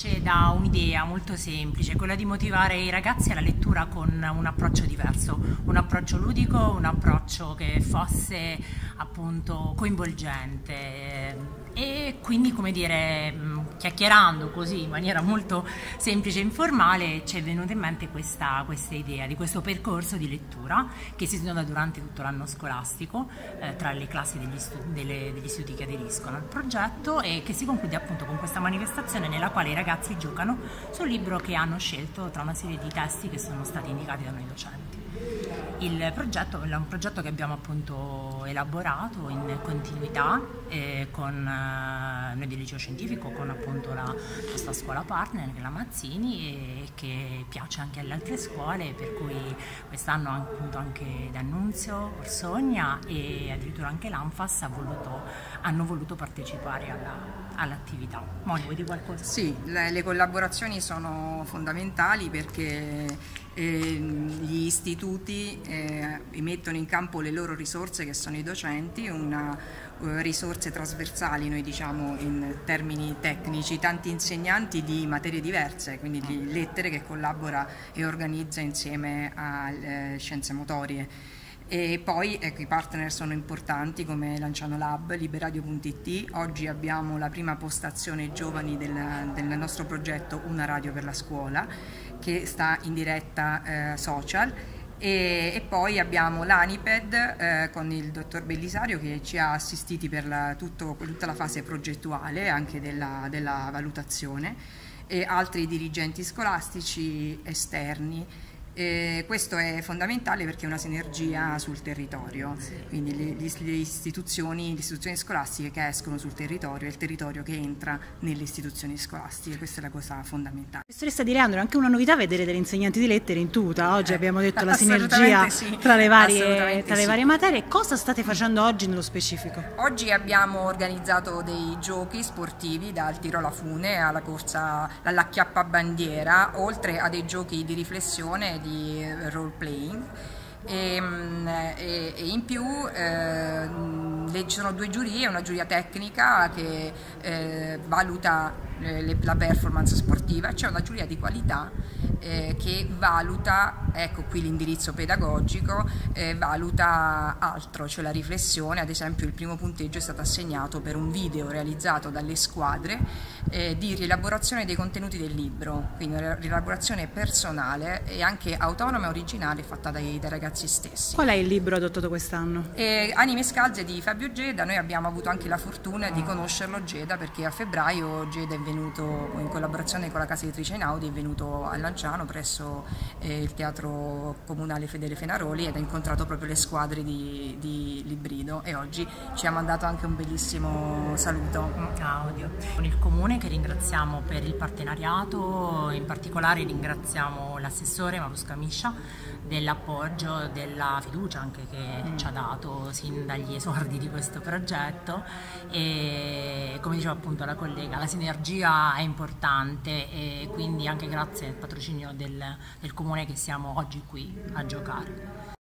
share da un'idea molto semplice, quella di motivare i ragazzi alla lettura con un approccio diverso, un approccio ludico, un approccio che fosse appunto coinvolgente. E quindi come dire chiacchierando così in maniera molto semplice e informale ci è venuta in mente questa, questa idea di questo percorso di lettura che si snnoda durante tutto l'anno scolastico eh, tra le classi degli, stu- delle, degli istituti che aderiscono al progetto e che si conclude appunto con questa manifestazione nella quale i ragazzi giocano sul libro che hanno scelto tra una serie di testi che sono stati indicati da noi docenti. Il progetto è un progetto che abbiamo appunto elaborato in continuità eh, con eh, noi del liceo scientifico, con appunto la nostra scuola partner, la Mazzini, e che piace anche alle altre scuole, per cui quest'anno appunto anche D'Annunzio, Orsogna e addirittura anche l'Anfas ha voluto, hanno voluto partecipare alla, all'attività. Moni, vuoi dire qualcosa? Sì, le, le collaborazioni sono fondamentali perché gli istituti eh, mettono in campo le loro risorse che sono i docenti, una, uh, risorse trasversali noi diciamo in termini tecnici, tanti insegnanti di materie diverse, quindi di lettere che collabora e organizza insieme alle scienze motorie. E poi ecco, i partner sono importanti come Lanciano Lab, Liberadio.it. Oggi abbiamo la prima postazione giovani del, del, nostro progetto Una radio per la scuola che sta in diretta eh, social. E, e, poi abbiamo l'Aniped eh, con il dottor Bellisario che ci ha assistiti per la, tutto, tutta la fase progettuale anche della, della valutazione e altri dirigenti scolastici esterni. E questo è fondamentale perché è una sinergia sul territorio, quindi le, le, istituzioni, le, istituzioni, scolastiche che escono sul territorio e il territorio che entra nelle istituzioni scolastiche, questa è la cosa fondamentale. Professoressa Di Leandro, è anche una novità vedere degli insegnanti di lettere in tuta, oggi eh, abbiamo detto la sinergia sì, tra, le varie, tra le varie materie, cosa state facendo oggi nello specifico? Oggi abbiamo organizzato dei giochi sportivi dal tiro alla fune alla corsa, all'acchiappa bandiera, oltre a dei giochi di riflessione di role playing e, mm, e, e in più eh, ci sono due giurie, una giuria tecnica che eh, valuta eh, le, la performance sportiva, c'è una giuria di qualità eh, che valuta, ecco qui l'indirizzo pedagogico, eh, valuta altro, cioè la riflessione, ad esempio il primo punteggio è stato assegnato per un video realizzato dalle squadre eh, di rielaborazione dei contenuti del libro, quindi una rielaborazione personale e anche autonoma e originale fatta dai, dai ragazzi stessi. Qual è il libro adottato quest'anno? Eh, Anime Scalze di Fabio Geda, noi abbiamo avuto anche la fortuna di conoscerlo Geda perché a febbraio Geda è venuto in collaborazione con la casa editrice Inaudi, è venuto a Lanciano presso eh, il teatro comunale Fedele Fenaroli ed ha incontrato proprio le squadre di, di Librido e oggi ci ha mandato anche un bellissimo saluto. Audio. Con il comune che ringraziamo per il partenariato, in particolare ringraziamo l'assessore Marusca Miscia dell'appoggio, della fiducia anche che mm. ci ha dato sin dagli esordi di questo progetto e come diceva appunto la collega la sinergia è importante e quindi anche grazie al patrocinio del, del comune che siamo oggi qui a giocare.